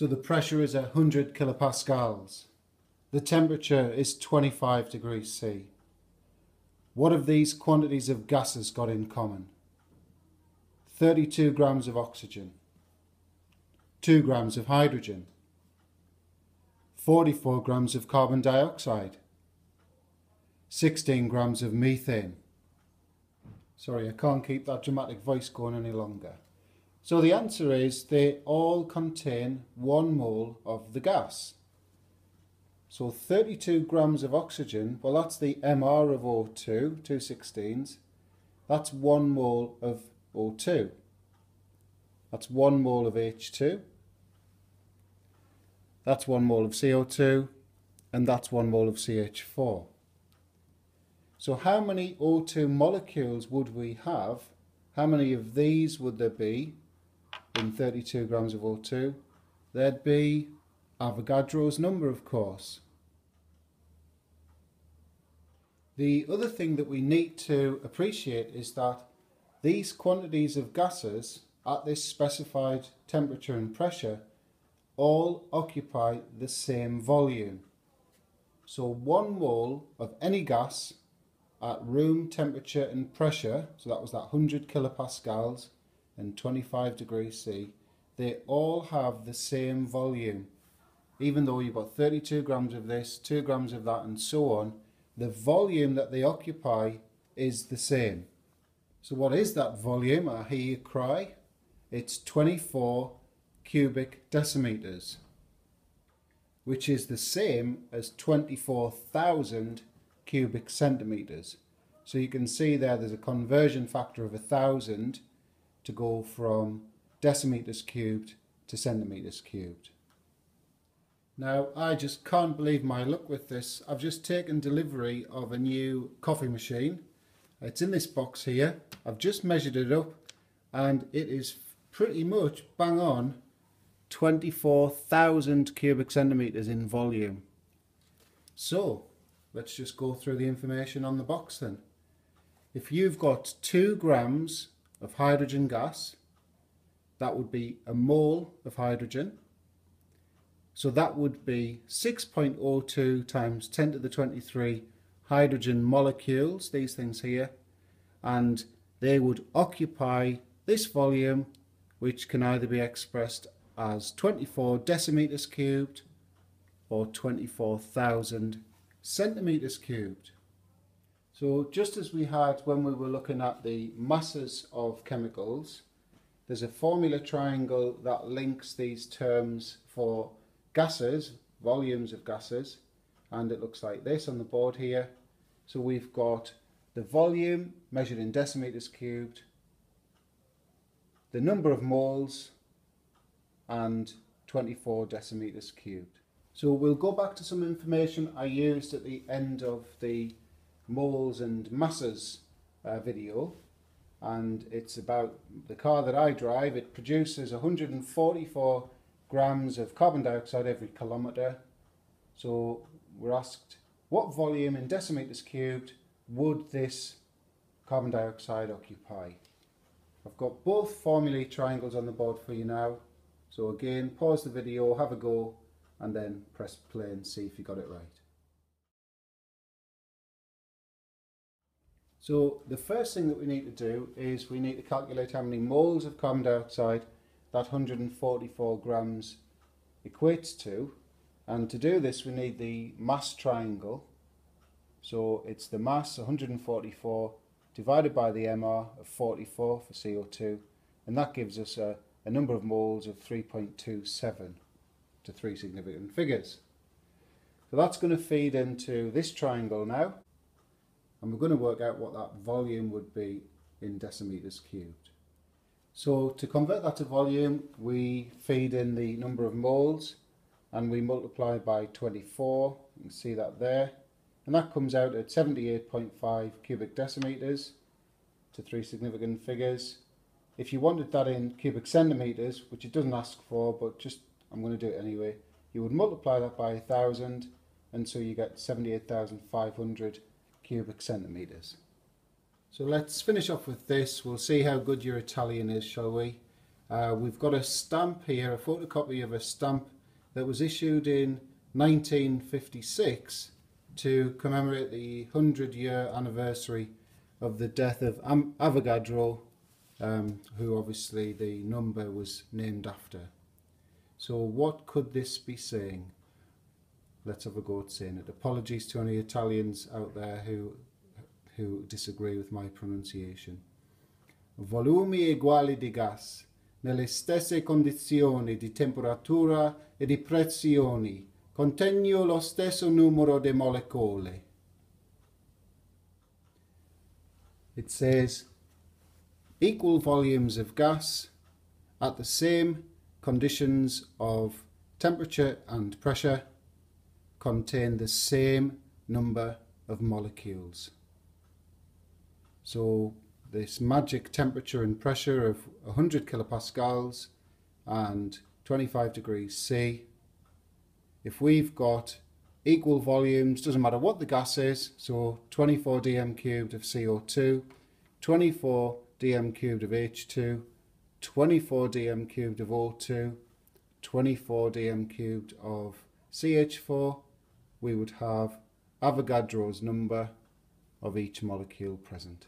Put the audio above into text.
So the pressure is 100 kilopascals. The temperature is 25 degrees C. What have these quantities of gases got in common? 32 grams of oxygen, 2 grams of hydrogen, 44 grams of carbon dioxide, 16 grams of methane. Sorry, I can't keep that dramatic voice going any longer. So the answer is they all contain one mole of the gas. So 32 grams of oxygen, well that's the MR of O2, 216s, That's one mole of O2. That's one mole of H2. That's one mole of CO2. And that's one mole of CH4. So how many O2 molecules would we have? How many of these would there be in 32 grams of O2, there'd be Avogadro's number, of course. The other thing that we need to appreciate is that these quantities of gases at this specified temperature and pressure all occupy the same volume. So one mole of any gas at room temperature and pressure, so that was that 100 kilopascals, and 25 degrees C, they all have the same volume. Even though you've got 32 grams of this, 2 grams of that, and so on, the volume that they occupy is the same. So what is that volume? I hear you cry. It's 24 cubic decimeters, which is the same as 24,000 cubic centimeters. So you can see there there's a conversion factor of a thousand to go from decimeters cubed to centimeters cubed. Now, I just can't believe my luck with this. I've just taken delivery of a new coffee machine. It's in this box here. I've just measured it up and it is pretty much bang on 24,000 cubic centimeters in volume. So, let's just go through the information on the box then. If you've got two grams of hydrogen gas. That would be a mole of hydrogen. So that would be 6.02 times 10 to the 23 hydrogen molecules, these things here, and they would occupy this volume, which can either be expressed as 24 decimeters cubed or 24,000 centimeters cubed. So just as we had when we were looking at the masses of chemicals, there's a formula triangle that links these terms for gases, volumes of gases, and it looks like this on the board here. So we've got the volume measured in decimeters cubed, the number of moles, and 24 decimeters cubed. So we'll go back to some information I used at the end of the moles and masses uh, video and it's about the car that I drive. It produces 144 grams of carbon dioxide every kilometre. So we're asked what volume in decimeters cubed would this carbon dioxide occupy? I've got both formulae triangles on the board for you now. So again, pause the video, have a go, and then press play and see if you got it right. So the first thing that we need to do is we need to calculate how many moles of carbon dioxide that 144 grams equates to. And to do this we need the mass triangle. So it's the mass 144 divided by the MR of 44 for CO2 and that gives us a, a number of moles of 3.27 to three significant figures. So that's going to feed into this triangle now and we're going to work out what that volume would be in decimeters cubed. So to convert that to volume we feed in the number of moles and we multiply by 24, you can see that there, and that comes out at 78.5 cubic decimeters to three significant figures. If you wanted that in cubic centimeters, which it doesn't ask for, but just I'm going to do it anyway, you would multiply that by 1000 and so you get 78,500 cubic centimetres. So let's finish off with this. We'll see how good your Italian is, shall we? Uh, we've got a stamp here, a photocopy of a stamp that was issued in 1956 to commemorate the 100 year anniversary of the death of Am Avogadro, um, who obviously the number was named after. So what could this be saying? Let's have a go at saying it. Apologies to any Italians out there who, who disagree with my pronunciation. Volumi uguali di gas nelle stesse condizioni di temperatura e di pressione contengono lo stesso numero di molecole. It says equal volumes of gas at the same conditions of temperature and pressure contain the same number of molecules. So this magic temperature and pressure of 100 kilopascals and 25 degrees C. If we've got equal volumes, doesn't matter what the gas is, so 24 dm cubed of CO2, 24 dm cubed of H2, 24 dm cubed of O2, 24 dm cubed of CH4, we would have Avogadro's number of each molecule present.